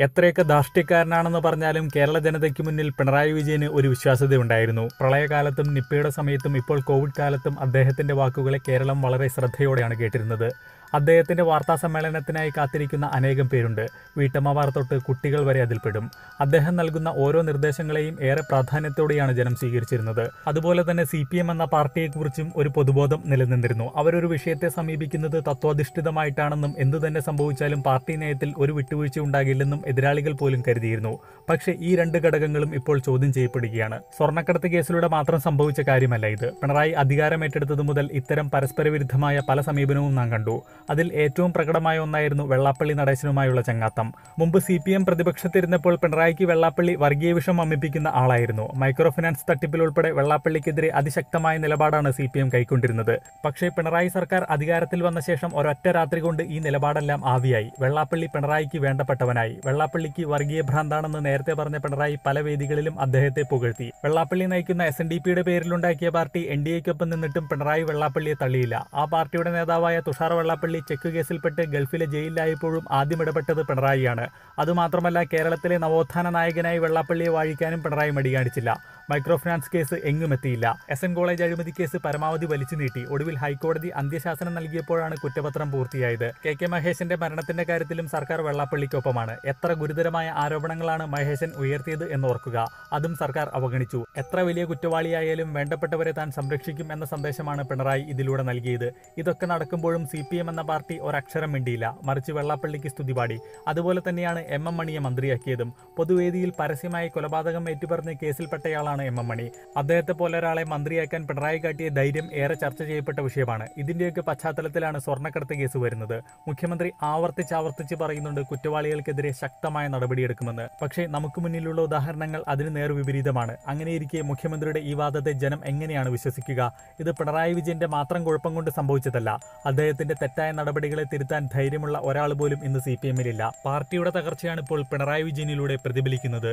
എത്രയൊക്കെ ധാർഷ്ട്യക്കാരനാണെന്ന് പറഞ്ഞാലും കേരള ജനതയ്ക്ക് മുന്നിൽ പിണറായി വിജയന് ഒരു വിശ്വാസ്യതയുണ്ടായിരുന്നു. പ്രളയകാലത്തും നിപ്പയുടെ സമയത്തും ഇപ്പോൾ കോവിഡ് കാലത്തും അദ്ദേഹത്തിന്റെ വാക്കുകളെ കേരളം വളരെ ശ്രദ്ധയോടെയാണ് കേട്ടിരുന്നത്. അദ്ദേഹത്തിന്റെ വാർത്താ സമ്മേളനത്തിനായി കാത്തിരിക്കുന്ന അനേകം പേരുണ്ട്. വീട്ടമ്മമാർ തൊട്ട് കുട്ടികൾ വരെ അതിൽപ്പെടും. അദ്ദേഹം നൽകുന്ന ഓരോ നിർദ്ദേശങ്ങളെയും ഏറെ പ്രാധാന്യത്തോടെയാണ് ജനം സ്വീകരിച്ചിരുന്നത്. അതുപോലെ തന്നെ സി പി എം എന്ന പാർട്ടിയെക്കുറിച്ചും ഒരു പൊതുബോധം നിലനിന്നിരുന്നു. അവരൊരു വിഷയത്തെ സമീപിക്കുന്നത് തത്വാധിഷ്ഠിതമായിട്ടാണെന്നും എന്തു തന്നെ സംഭവിച്ചാലും പാർട്ടി നയത്തിൽ ഒരു വിട്ടുവീഴ്ച ഉണ്ടാകില്ലെന്നും എതിരാളികൾ പോലും കരുതിയിരുന്നു. പക്ഷേ ഈ രണ്ട് ഘടകങ്ങളും ഇപ്പോൾ ചോദ്യം ചെയ്യപ്പെടുകയാണ്. സ്വർണക്കടത്ത് കേസിലൂടെ മാത്രം സംഭവിച്ച കാര്യമല്ല ഇത്. പിണറായി അധികാരമേറ്റെടുത്തതു മുതൽ ഇത്തരം പരസ്പര വിരുദ്ധമായ പല സമീപനവും നാം കണ്ടു. അതിൽ ഏറ്റവും പ്രകടമായ ഒന്നായിരുന്നു വെള്ളാപ്പള്ളി നടേശനുമായുള്ള ചങ്ങാത്തം. മുമ്പ് സി പി എം പ്രതിപക്ഷത്തിരുന്നപ്പോൾ പിണറായിക്ക് വെള്ളാപ്പള്ളി വർഗീയ വിഷം അമ്മിപ്പിക്കുന്ന ആളായിരുന്നു. മൈക്രോ ഫിനാൻസ് തട്ടിപ്പിൽ ഉൾപ്പെടെ വെള്ളാപ്പള്ളിക്കെതിരെ അതിശക്തമായ നിലപാടാണ് സി പി എം കൈക്കൊണ്ടിരുന്നത്. പക്ഷേ പിണറായി സർക്കാർ അധികാരത്തിൽ വന്ന ശേഷം ഒരൊറ്റ രാത്രി കൊണ്ട് ഈ നിലപാടെല്ലാം ആവിയായി. വെള്ളാപ്പള്ളി പിണറായിക്ക് വേണ്ടപ്പെട്ടവനായി. വെള്ളാപ്പള്ളിക്ക് വർഗീയ ഭ്രാന്താണെന്ന് നേരത്തെ പറഞ്ഞ പിണറായി പല വേദികളിലും അദ്ദേഹത്തെ പുകഴ്ത്തി. വെള്ളാപ്പള്ളി നയിക്കുന്ന എസ് എൻ ഡി പിയുടെ പേരിലുണ്ടാക്കിയ പാർട്ടി എൻ ഡി എക്കൊപ്പം നിന്നിട്ടും പിണറായി വെള്ളാപ്പള്ളിയെ തള്ളിയില്ല. ആ പാർട്ടിയുടെ നേതാവായ തുഷാർ വെള്ളാപ്പള്ളി ചെക്ക് കേസിൽപ്പെട്ട് ഗൾഫിലെ ജയിലിലായപ്പോഴും ആദ്യം ഇടപെട്ടത് പിണറായിയാണ്. അതുമാത്രമല്ല കേരളത്തിലെ നവോത്ഥാന നായകനായി വെള്ളാപ്പള്ളിയെ വാഴിക്കാനും പിണറായി മടി കാണിച്ചില്ല. മൈക്രോ ഫിനാൻസ് കേസ് എങ്ങും എത്തിയില്ല. എസ് എൻ കോളേജ് അഴിമതി കേസ് പരമാവധി വലിച്ചു നീട്ടി. ഒടുവിൽ ഹൈക്കോടതി അന്ത്യശാസനം നൽകിയപ്പോഴാണ് കുറ്റപത്രം പൂർത്തിയായത്. കെ. കെ. മഹേഷിന്റെ മരണത്തിന്റെ കാര്യത്തിലും സർക്കാർ വെള്ളാപ്പള്ളിക്കൊപ്പമാണ്. എത്ര ഗുരുതരമായ ആരോപണങ്ങളാണ് മഹേശൻ ഉയർത്തിയത് എന്ന് ഓർക്കുക അതും സർക്കാർ അവഗണിച്ചു. എത്ര വലിയ കുറ്റവാളിയായാലും വേണ്ടപ്പെട്ടവരെ താൻ സംരക്ഷിക്കും എന്ന സന്ദേശമാണ് പിണറായി ഇതിലൂടെ നൽകിയത്. ഇതൊക്കെ നടക്കുമ്പോഴും സി എന്ന പാർട്ടി ഒരക്ഷരം മിണ്ടിയില്ല. മറിച്ച് വെള്ളാപ്പള്ളിക്ക് സ്തുതി പാടി. അതുപോലെ തന്നെയാണ് എം എം മണിയെ മന്ത്രിയാക്കിയതും. പൊതുവേദിയിൽ പരസ്യമായി കൊലപാതകം ഏറ്റുപറഞ്ഞ് കേസിൽപ്പെട്ടയാളാണ് എം എം മണി. അദ്ദേഹത്തെ പോലെ ഒരാളെ മന്ത്രിയാക്കാൻ പിണറായി കാട്ടിയ ധൈര്യം ഏറെ ചർച്ച ചെയ്യപ്പെട്ട വിഷയമാണ്. ഇതിന്റെയൊക്കെ പശ്ചാത്തലത്തിലാണ് സ്വർണക്കടത്ത് കേസ് വരുന്നത്. മുഖ്യമന്ത്രി ആവർത്തിച്ചാവർത്തിച്ച് ആവർത്തിച്ച് പറയുന്നുണ്ട് കുറ്റവാളികൾക്കെതിരെ ശക്തമായ നടപടിയെടുക്കുമെന്ന്. പക്ഷേ നമുക്ക് മുന്നിലുള്ള ഉദാഹരണങ്ങൾ അതിന് നേർവിപരീതമാണ് അങ്ങനെയിരിക്കെ മുഖ്യമന്ത്രിയുടെ ഈ വാദത്തെ ജനം എങ്ങനെയാണ് വിശ്വസിക്കുക? ഇത് പിണറായി വിജയന്റെ മാത്രം കുഴപ്പം കൊണ്ട് സംഭവിച്ചതല്ല. അദ്ദേഹത്തിന്റെ തെറ്റായ നടപടികളെ തിരുത്താൻ ധൈര്യമുള്ള ഒരാൾ പോലും ഇന്ന് സി പി എമ്മിലില്ല. പാർട്ടിയുടെ തകർച്ചയാണ് ഇപ്പോൾ പിണറായി വിജയനിലൂടെ പ്രതിഫലിക്കുന്നത്.